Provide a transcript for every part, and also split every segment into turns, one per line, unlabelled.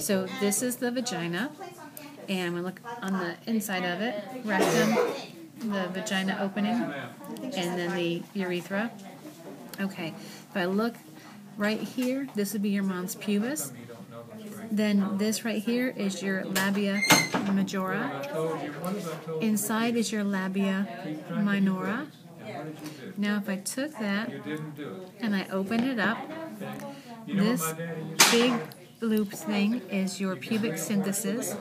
So this is the vagina, and gonna look on the inside of it, rectum, the vagina opening, and then the urethra. Okay, if I look right here, this would be your mons pubis. Then this right here is your labia majora. Inside is your labia minora. Now if I took that and I opened it up, this big loop thing is your pubic symphysis.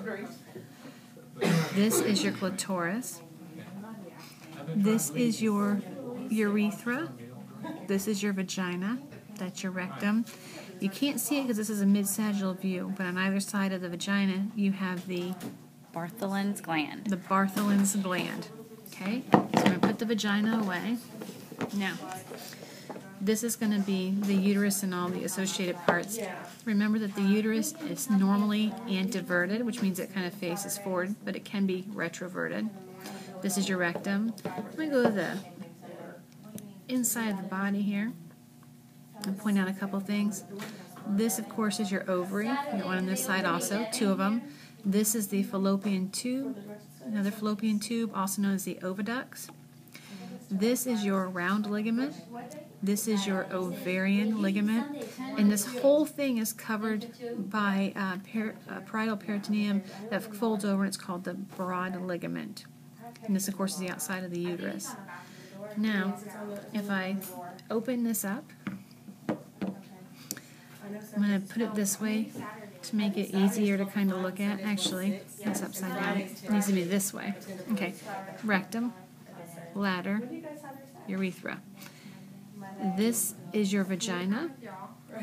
This is your clitoris. This is your urethra. This is your vagina. That's your rectum. You can't see it because this is a mid-sagittal view, but on either side of the vagina, you have the
Bartholin's gland.
the Bartholin's gland. Okay, so I'm going to put the vagina away. Now, this is going to be the uterus and all the associated parts. Remember that the uterus is normally anteverted, which means it kind of faces forward, but it can be retroverted. This is your rectum. Let me go to the inside of the body here and point out a couple things. This, of course, is your ovary. You one on this side also, two of them. This is the fallopian tube, another fallopian tube, also known as the oviducts. This is your round ligament. This is your ovarian ligament. And this whole thing is covered by uh, per, uh, parietal peritoneum that folds over, and it's called the broad ligament. And this, of course, is the outside of the uterus. Now, if I open this up, I'm going to put it this way to make it easier to kind of look at. Actually, it's upside down. It needs to be this way. Okay. Rectum, bladder, urethra. This is your vagina.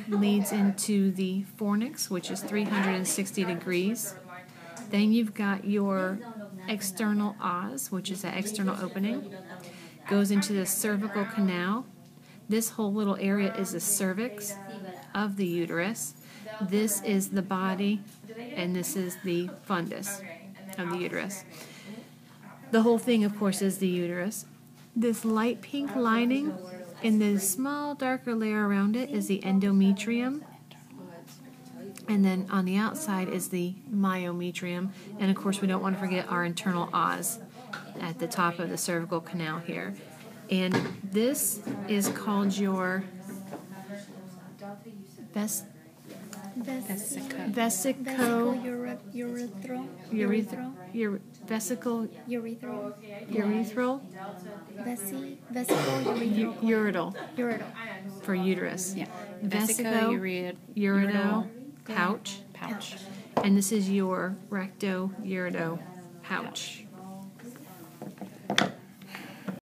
Leads into the fornix, which is 360 degrees. Then you've got your external os, which is that external opening. Goes into the cervical canal. This whole little area is the cervix of the uterus. This is the body, and this is the fundus of the uterus. The whole thing, of course, is the uterus. This light pink lining and the small darker layer around it is the endometrium. And then on the outside is the myometrium. And of course, we don't want to forget our internal os at the top of the cervical canal here. And this is called your ves-
Vesica.
vesico.
Urethral?
Urethral. Ure- vesical
urethral.
Urethral.
Vesi vesical urethral.
Uretal.
Uretal.
For uterus.
Yeah.
Vesico,
Vesico,
uredo, pouch,
pouch.
and this is your recto uredo pouch.